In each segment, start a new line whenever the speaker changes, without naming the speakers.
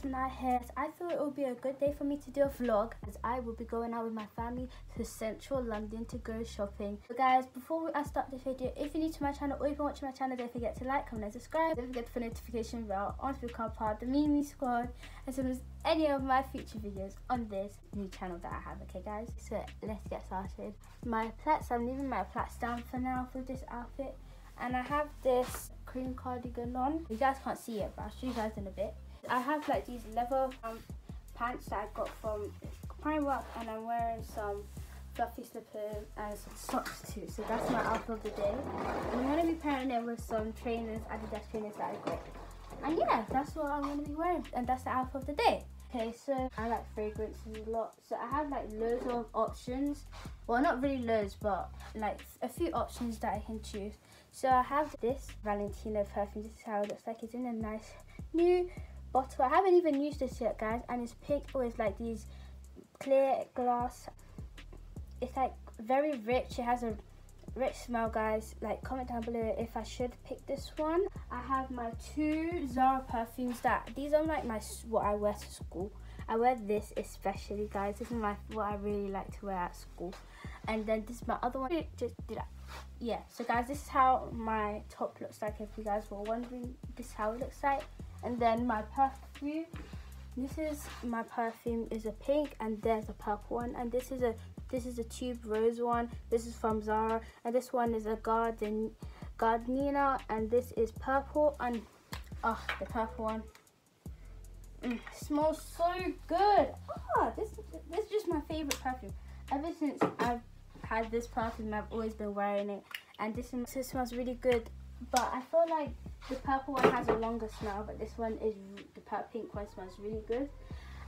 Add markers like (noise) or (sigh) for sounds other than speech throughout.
guys, Minai here. I thought it would be a good day for me to do a vlog as I will be going out with my family to central London to go shopping. So guys, before I start this video, if you're new to my channel or if you're watching my channel, don't forget to like, comment and subscribe. Don't forget to put notification bell on to become part of the Mimi Squad as soon as any of my future videos on this new channel that I have. Okay guys, so let's get started. My plaits, I'm leaving my plaits down for now for this outfit. And I have this cream cardigan on. You guys can't see it, but I'll show you guys in a bit. I have like these leather um, pants that I got from Primark and I'm wearing some fluffy slippers and some socks too. So that's my outfit of the day. I'm going to be pairing it with some trainers, Adidas trainers that I got. And yeah, that's what I'm going to be wearing and that's the outfit of the day. Okay, so I like fragrances a lot. So I have like loads of options. Well, not really loads, but like a few options that I can choose. So I have this Valentino perfume. This is how it looks like. It's in a nice new bottle. I haven't even used this yet, guys. And it's pink oh, with like these clear glass. It's like very rich. It has a rich smell, guys. Like, comment down below if I should pick this one. I have my two Zara perfumes that these are like my what I wear to school. I wear this especially, guys. This is my what I really like to wear at school. And then this is my other one. Just did that. Yeah. So guys, this is how my top looks like. If you guys were wondering, this is how it looks like. And then my perfume. This is my perfume is a pink and there's a purple one and this is a this is a tuberose one. This is from Zara and this one is a garden Gardenia and this is purple and oh the purple one. Mm, smells so good. ah this this is just my favorite perfume. Ever since I've had this perfume, I've always been wearing it, and this, this smells really good. But I feel like the purple one has a longer smell, but this one is the pink one smells really good.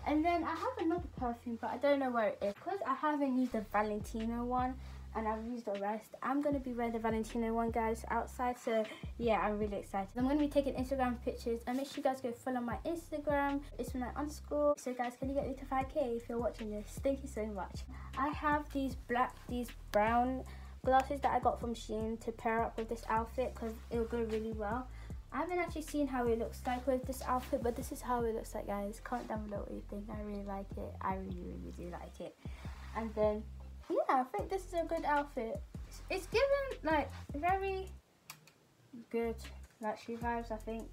And then I have another perfume, but I don't know where it is because I haven't used the Valentino one and I've used the rest. I'm going to be wearing the Valentino one, guys, outside. So, yeah, I'm really excited. I'm going to be taking Instagram pictures. And make sure you guys go follow my Instagram. It's my underscore. So, guys, can you get me to 5K if you're watching this? Thank you so much. I have these black, these brown glasses that I got from Shein to pair up with this outfit because it'll go really well. I haven't actually seen how it looks like with this outfit, but this is how it looks like, guys. Comment down below what you think. I really like it. I really, really do like it. And then yeah, I think this is a good outfit. It's, given like very good luxury vibes, I think,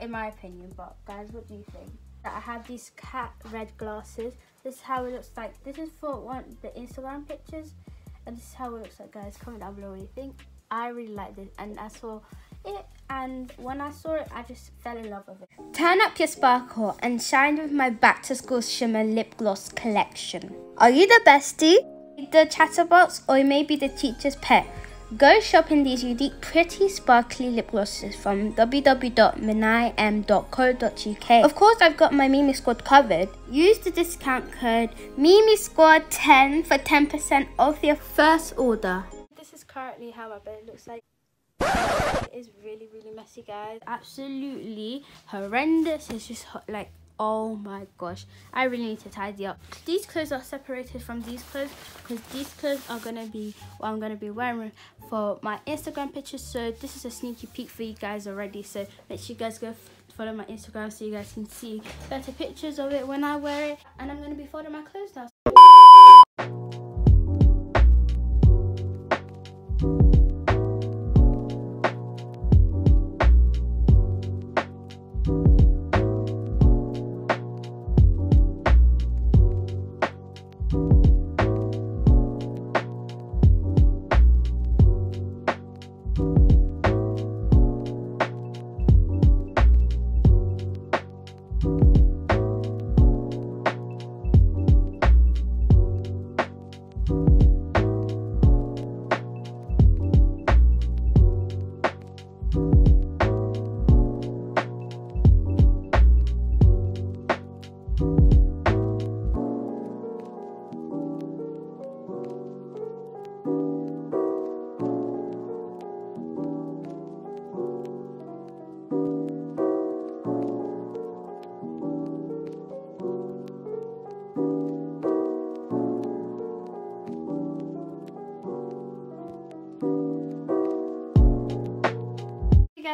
in my opinion. But guys, what do you think? I have these cat red glasses. This is how it looks like. This is for one the Instagram pictures, and this is how it looks like, guys. Comment down below what you think. I really like this, and I saw it, and when I saw it, I just fell in love with it. Turn up your sparkle and shine with my back to school shimmer lip gloss collection. Are you the bestie? the chatterbox or maybe the teacher's pet. Go shop in these unique, pretty, sparkly lip glosses from www.minaim.co.uk. Of course, I've got my Mimi Squad covered. Use the discount code Mimi Squad 10 for 10% off your first order. This is currently how my bed looks like. It is really, really messy, guys. Absolutely horrendous. It's just like oh my gosh. I really need to tidy up. These clothes are separated from these clothes because these clothes are gonna be what i'm gonna be wearing for my instagram pictures. So this is a sneaky peek for you guys already. So make sure you guys go follow my instagram so you guys can see better pictures of it when i wear it. And i'm gonna be folding my clothes now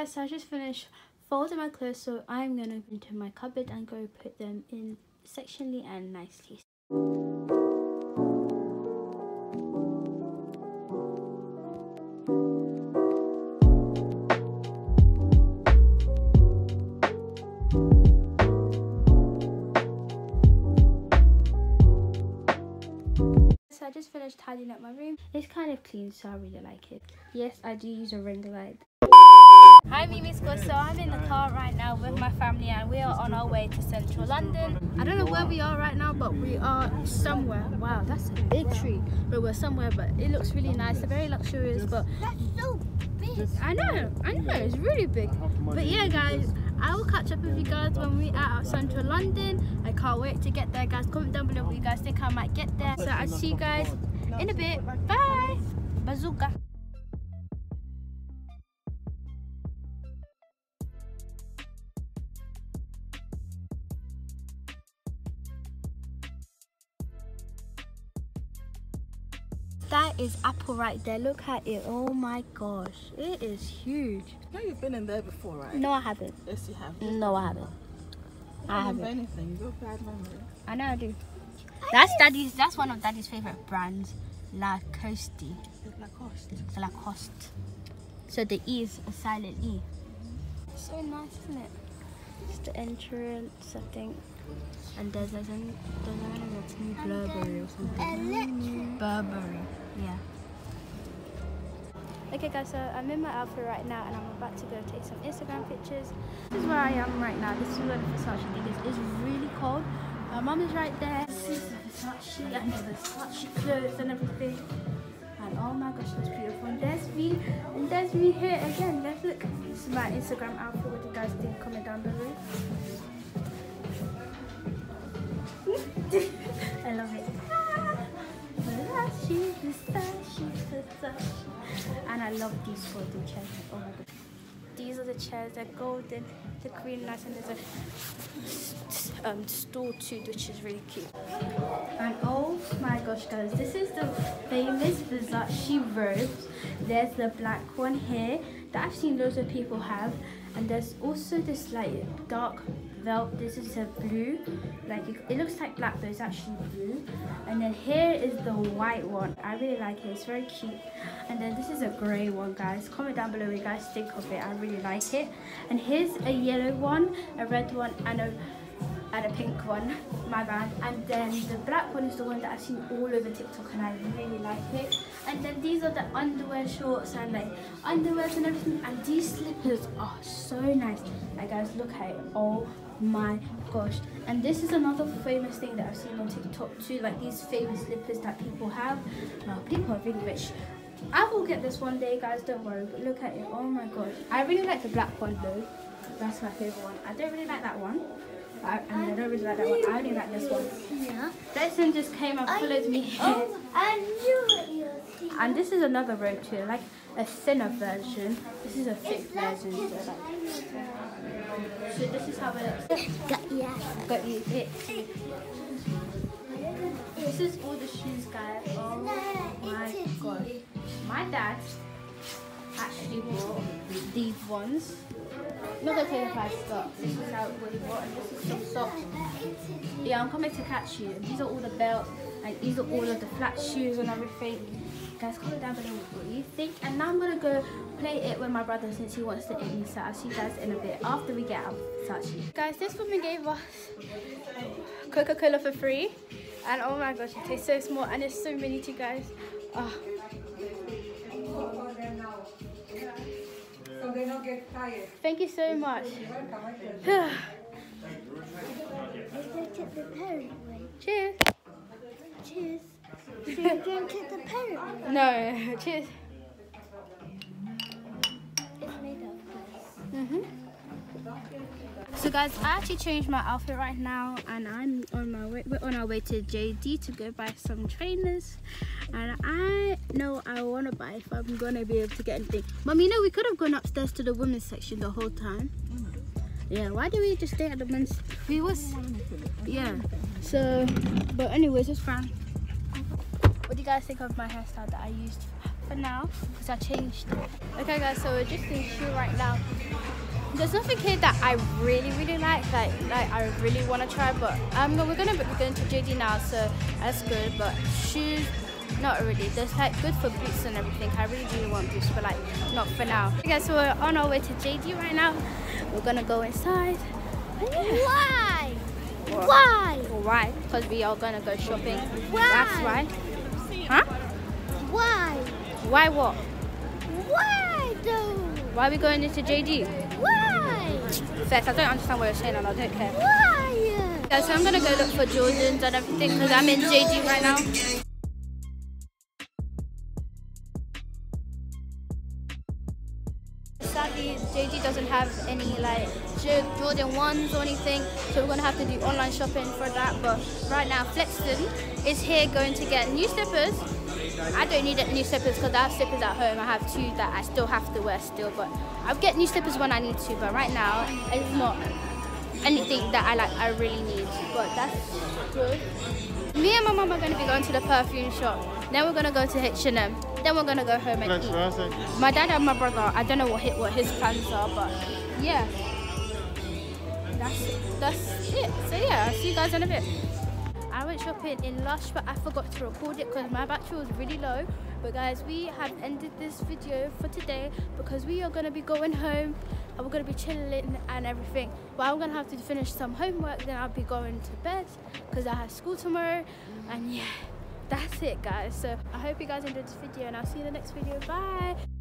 so I just finished folding my clothes so I'm gonna go into my cupboard and go put them in sectionally and nicely. So I just finished tidying up my room. It's kind of clean so I really like it. Yes, I do use a ring light. Hi Mimi Squad, so I'm in the car right now with my family and we are on our way to central London. I don't know where we are right now but we are somewhere. Wow, that's a big tree. But we're somewhere but it looks really nice, It's very luxurious but...
That's so big.
I know, I know, it's really big. But yeah guys, I will catch up with you guys when we are at central London. I can't wait to get there guys. Comment down below what you guys think I might get there. So I'll see you guys in a bit. Bye! Bazooka! That is apple right there. Look at it. Oh my gosh. It is huge.
No, you've been in there before, right?
No, I haven't.
Yes, you have.
No, I haven't. I
don't
haven't.
anything. You've bad memory.
I know I do. That's daddy's. That's one of daddy's favorite brands, Lacoste.
It's Lacoste.
Lacoste. So the E is a silent E. So nice, isn't it? It's the entrance, I think. And there's there's an there's Burberry or something. Burberry, yeah. Okay guys, so I'm in my outfit right now and I'm about to go take some Instagram pictures. This is where I am right now. This is where the Versace thing is. It's really cold. My mum is right there. This is the Versace and the Versace clothes and everything. And oh my gosh, that's beautiful. And there's me, and there's me here again. Look. This is my Instagram outfit. What do you guys think? Comment down below. (laughs) I love it. And I love these folding chairs. Oh my god. These are the chairs. They're golden. They're really nice. And there's a um, stool too, which is really cute. And oh my gosh, guys, this is the famous Versace robes. There's the black one here that I've seen loads of people have, and there's also this like dark velvet. This is a blue, like it, it looks like black, but it's actually blue. And then here is the white one. I really like it. It's very cute. And then this is a grey one, guys. Comment down below what you guys think of it. I really like it. And here's a yellow one, a red one, and a and a pink one, my bad. And then the black one is the one that I've seen all over TikTok and I really like it. And then these are the underwear shorts and like underwears and everything. And these slippers are so nice. Like guys, look at it. Oh my gosh. And this is another famous thing that I've seen on TikTok too. Like these famous slippers that people have. Well, people are really rich. I will get this one day, guys. Don't worry. But look at it. Oh my gosh. I really like the black one though. That's my favorite one. I don't really like that one. I, I mean, I don't really like that one. I only like this one.
Yeah.
Dyson just came and followed me.
Oh, (laughs) I knew it. you would see.
And this is another robe too, like a thinner version. This is a thick version. So, like, so this is how it looks.
Got, yeah.
Got you hit. This is all the shoes, guys. Oh my god. My dad actually bought these ones. Not tell you price, but this is how what bought, and this is some socks. Yeah, I'm coming to catch you. These are all the belts, and these are all of the flat shoes and everything. Guys, comment down below what you think. And now I'm gonna go play it with my brother since he wants to eat me. So I'll see you guys in a bit after we get out Versace. Guys, this woman gave us Coca-Cola for free. And oh my gosh, it tastes so small and it's so mini too, guys. Oh,
So they don't get tired.
thank you so much.
Let's go to the parrot way.
Cheers.
Cheers. So you're going to the parrot way.
No, (laughs) cheers.
It's made of glass.
hmm So guys, I actually changed my outfit right now, and I'm on my way. We're on our way to JD to go buy some trainers, and I know I want to buy if I'm gonna be able to get anything. Mum, you know we could have gone upstairs to the women's section the whole time. Yeah, why do we just stay at the men's? We was, yeah. So, but anyways, it's fine. What do you guys think of my hairstyle that I used for now? Because I changed. Okay guys, so we're just in Schuh right now. There's nothing here that I really really like like like I really want to try but um we're gonna be going to JD now so that's good but shoes not really there's like good for boots and everything. I really do want boots but like not for now. Okay so we're on our way to JD right now. We're gonna go inside.
Why? Why?
why? Because we are gonna go shopping.
Why?
that's why. Huh?
Why?
why what?
Why though?
why are we going into JD
Why?
First, I don't understand what you're saying and I don't care
Why?
Yeah, so I'm gonna go look for Jordans and everything because I'm in JD right now. Sadly, JD doesn't have any like Jordan ones or anything, so we're gonna have to do online shopping for that. But right now, Flexton is here going to get new slippers. I don't need new slippers because I have slippers at home. I have two that I still have to wear still, but I'll get new slippers when I need to. But right now, it's not anything that I like I really need. But that's good. Me and my mum are going to be going to the perfume shop. Then we're going to go to H&M. Then we're going to go home and eat. My dad and my brother, I don't know what his, what his plans are, but yeah. That's, that's it. So yeah, I'll see you guys in a bit. I went shopping in Lush, but I forgot to record it because my battery was really low. But guys, we have ended this video for today because we are going to be going home and we're going to be chilling and everything. But I'm going to have to finish some homework, then I'll be going to bed because I have school tomorrow. And yeah, that's it guys. So I hope you guys enjoyed this video and I'll see you in the next video. Bye!